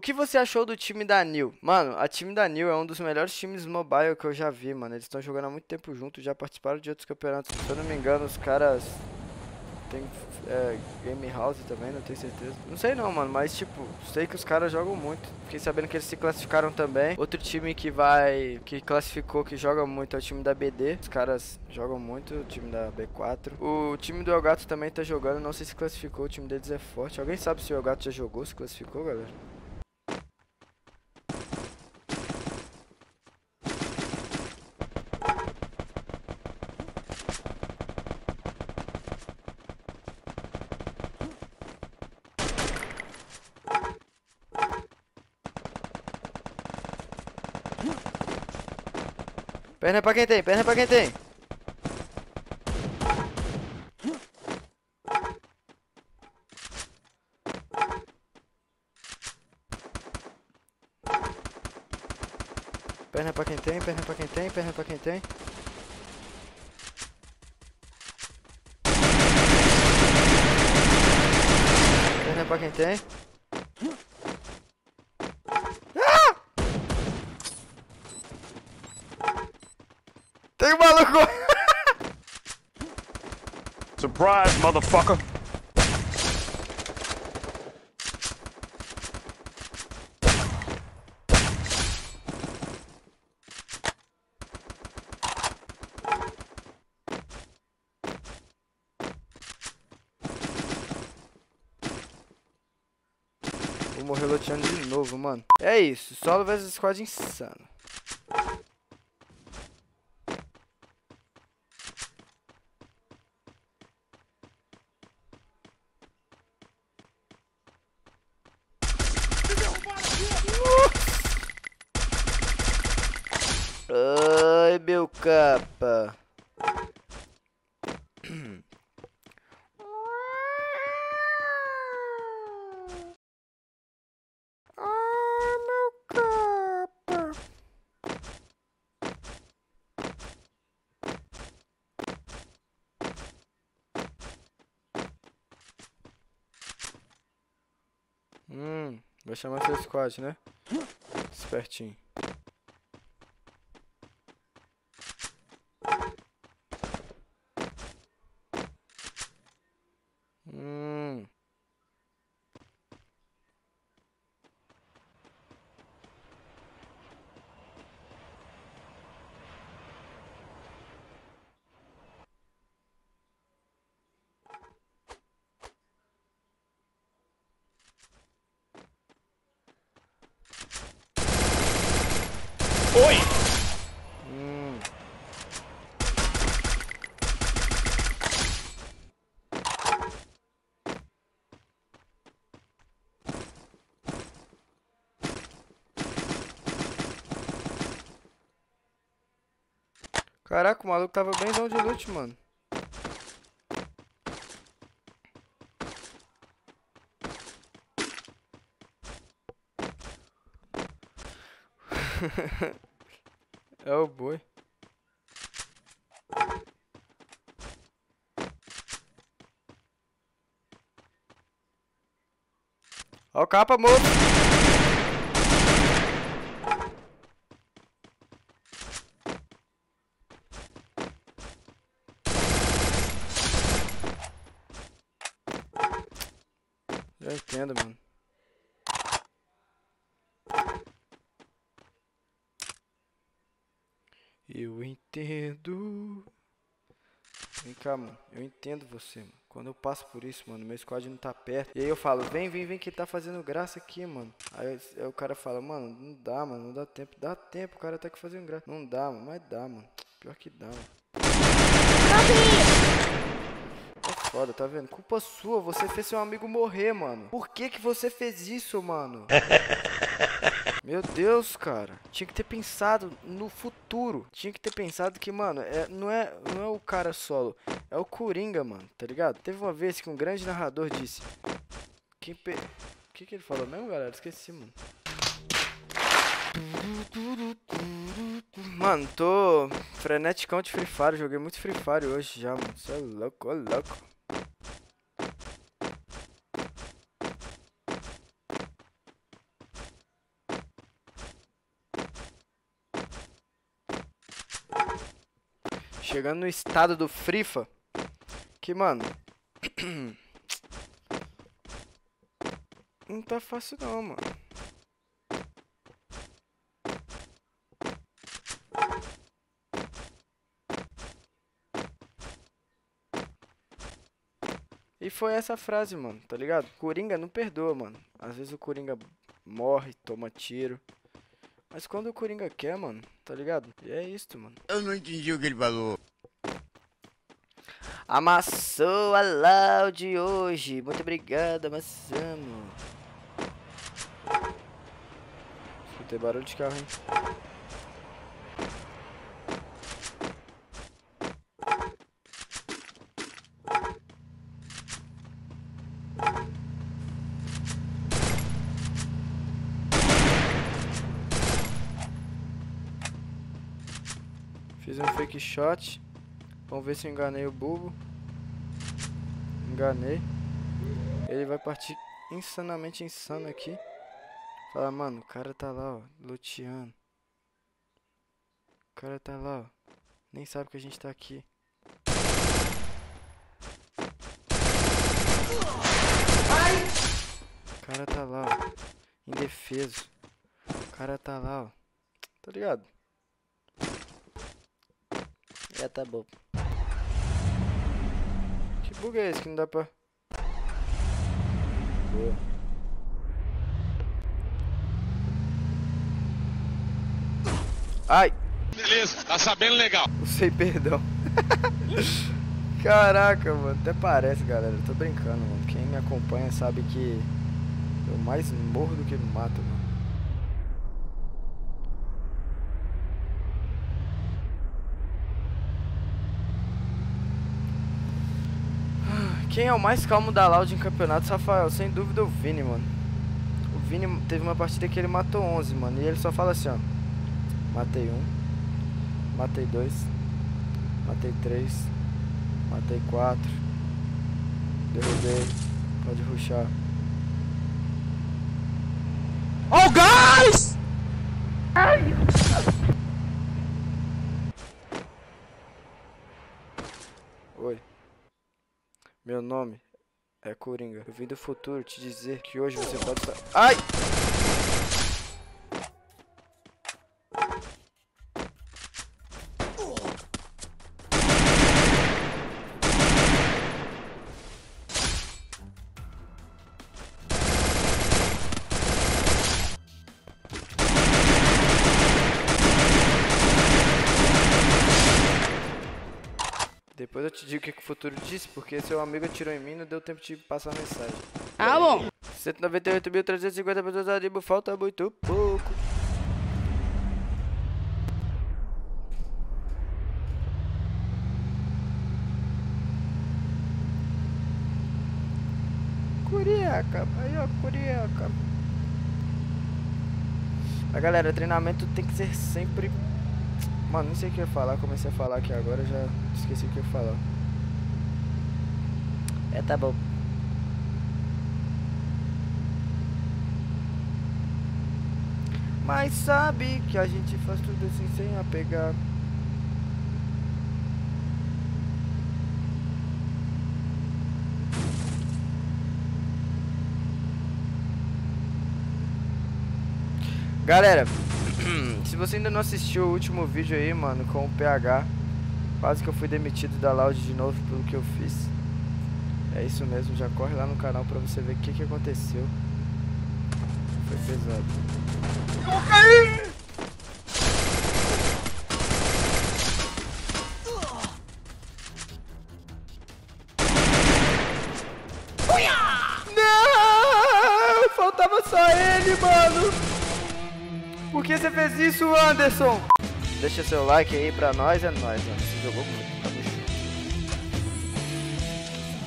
O que você achou do time da Nil? Mano, a time da Nil é um dos melhores times mobile que eu já vi, mano. Eles estão jogando há muito tempo juntos, já participaram de outros campeonatos. Se eu não me engano, os caras tem é, Game House também, não tenho certeza. Não sei não, mano, mas tipo, sei que os caras jogam muito. Fiquei sabendo que eles se classificaram também. Outro time que vai, que classificou, que joga muito é o time da BD. Os caras jogam muito, o time da B4. O time do Elgato também tá jogando, não sei se classificou, o time deles é forte. Alguém sabe se o Elgato já jogou, se classificou, galera? Perna pra quem tem, perna pra quem tem. Perna pra quem tem, perna pra quem tem, perna pra quem tem. Perna pra quem tem. Tem um maluco! Surprise, motherfucker! Vou morrer loteando de novo, mano. É isso, solo versus squad insano. Ai, meu capa. Hum, vai chamar seu squad, né? Espertinho. Oi! Caraca, o maluco tava bem de loot, mano. é o boi. Ó o capa, moço. Já entendo, mano. Eu entendo. Vem cá, mano. Eu entendo você, mano. Quando eu passo por isso, mano, meu squad não tá perto. E aí eu falo, vem, vem, vem que tá fazendo graça aqui, mano. Aí, aí o cara fala, mano, não dá, mano, não dá tempo. Dá tempo, o cara tá aqui fazendo graça. Não dá, mano, mas dá, mano. Pior que dá, mano. É foda, tá vendo? Culpa sua, você fez seu amigo morrer, mano. Por que que você fez isso, mano? Meu Deus, cara. Tinha que ter pensado no futuro. Tinha que ter pensado que, mano, é, não, é, não é o cara solo. É o Coringa, mano, tá ligado? Teve uma vez que um grande narrador disse... Quem pe... O que que ele falou mesmo, galera? Esqueci, mano. Mano, tô freneticão de Free Fire. Joguei muito Free Fire hoje já, mano. Você é louco, ô louco. Chegando no estado do Frifa. Que, mano. Não tá fácil não, mano. E foi essa frase, mano, tá ligado? Coringa não perdoa, mano. Às vezes o Coringa morre, toma tiro. Mas quando o Coringa quer, mano, tá ligado? E é isso, mano. Eu não entendi o que ele falou. Amassou a Loud hoje. Muito obrigado, amassamos. Escutei barulho de carro, hein? Fiz um fake shot. Vamos ver se eu enganei o bulbo. Enganei. Ele vai partir insanamente insano aqui. Fala, mano, o cara tá lá, ó, luteando. O cara tá lá, ó. Nem sabe que a gente tá aqui. O cara tá lá, ó. Indefeso. O cara tá lá, ó. Tá ligado? É, tá bom. Que bug é esse que não dá pra... Boa. Ai! Beleza, tá sabendo legal. Usei perdão. Caraca, mano. Até parece, galera. Eu tô brincando, mano. Quem me acompanha sabe que eu mais morro do que mato, mano. Quem é o mais calmo da Loud em campeonatos, Rafael? Sem dúvida o Vini, mano. O Vini teve uma partida que ele matou 11, mano. E ele só fala assim, ó. Matei um. Matei dois. Matei três. Matei quatro. Derrubei. Pode ruxar. Oh, guys! Oi. Meu nome é Coringa. Eu vim do futuro te dizer que hoje você pode. Ai! Depois eu te digo o que, que o futuro disse, porque seu amigo atirou em mim e não deu tempo de passar a mensagem. Ah, bom. 198.350 pessoas ativas, falta muito pouco. Curiaca, aí ó, curiaca. Mas galera, treinamento tem que ser sempre. Mano, não sei o que eu ia falar, comecei a falar aqui agora, já esqueci o que eu ia falar. É, tá bom. Mas sabe que a gente faz tudo assim sem apegar. Galera, se você ainda não assistiu o último vídeo aí, mano, com o PH, quase que eu fui demitido da Loud de novo pelo que eu fiz. É isso mesmo, já corre lá no canal pra você ver o que, que aconteceu. Foi pesado. Não! Você fez isso, Anderson? Deixa seu like aí pra nós, é nóis, mano. Você jogou muito, tamo junto.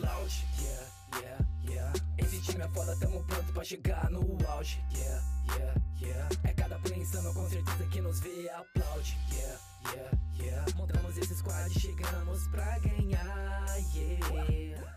loud, yeah, yeah, yeah. Esse time é foda, tamo pronto pra chegar no auge, yeah, yeah, yeah. É cada play insano, com certeza que nos vê aplaude, yeah, yeah, yeah. Montamos esse squad, chegamos pra ganhar, yeah.